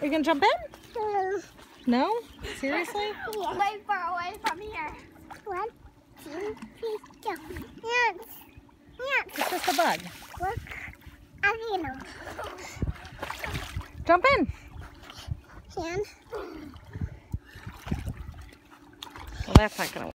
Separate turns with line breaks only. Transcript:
Are you gonna jump in? No? Seriously? Yeah.
Way far away from here. One, two, three, go. Yes. Yes.
It's just a bug.
Look. I know.
Jump in.
Can.
Well, that's not gonna